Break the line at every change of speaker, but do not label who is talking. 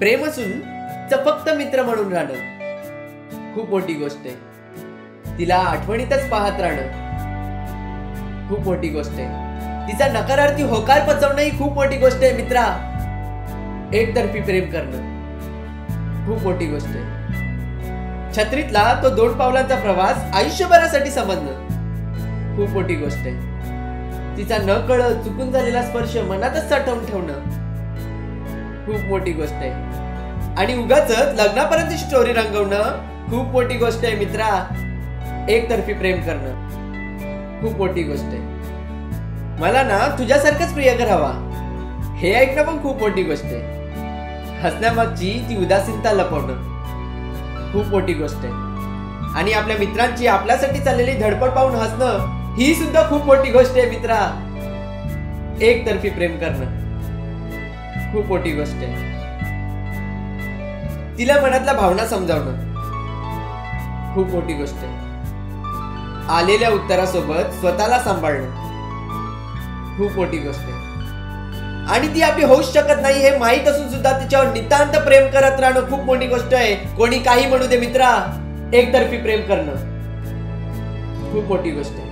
प्रेम असून तिचं फक्त मित्र म्हणून राहणं. खूप मोठी गोष्ट आहे. तिला आठवणीतच पाहत राहणं. खूप मोठी गोष्ट आहे. तिचा नकारार्थी होकार पचवणं ही खूप मोठी गोष्ट आहे मित्रा. एकतर्फी प्रेम करणं. खूप मोठी गोष्ट आहे. छत्रीतला तो दोन पावलांचा प्रवास आयुष्यभरासाठी समजणं. खूप मोठी गोष्ट आहे. तिचा न कळत चुकून झालेला स्पर्श मनातच साठवून ठेवणं. खूप मोठी गोष्ट आहे. आणि उगाच लग्नापर्यंत स्टोरी रंगवणं खूप मोठी गोष्ट आहे मित्रा. एकतर्फी प्रेम करणं खूप मोठी गोष्ट आहे. मला ना तुझ्यासारखंच प्रियकर हवा हे ऐकणं पण खूप मोठी गोष्ट आहे. हसण्यामागची ती उदासीनता लपवणं खूप मोठी गोष्ट आहे. आणि आपल्या मित्रांची आपल्यासाठी चाललेली धडपड पाहून हसणं ही सुद्धा खूप मोठी गोष्ट आहे मित्रा. एकतर्फी प्रेम करणं. खूप मोठी गोष्ट आहे. तिला मनातल्या भावना समजावणं खूप मोठी गोष्ट आहे. आलेल्या उत्तरासोबत स्वतःला सांभाळणं खूप मोठी गोष्ट आहे. आणि ती आपली होऊच शकत नाही हे माहीत असून सुद्धा तिच्यावर नितांत प्रेम करत राहणं खूप मोठी गोष्ट आहे. कोणी काही म्हणू दे मित्रा एकतर्फी प्रेम करणं खूप मोठी गोष्ट आहे.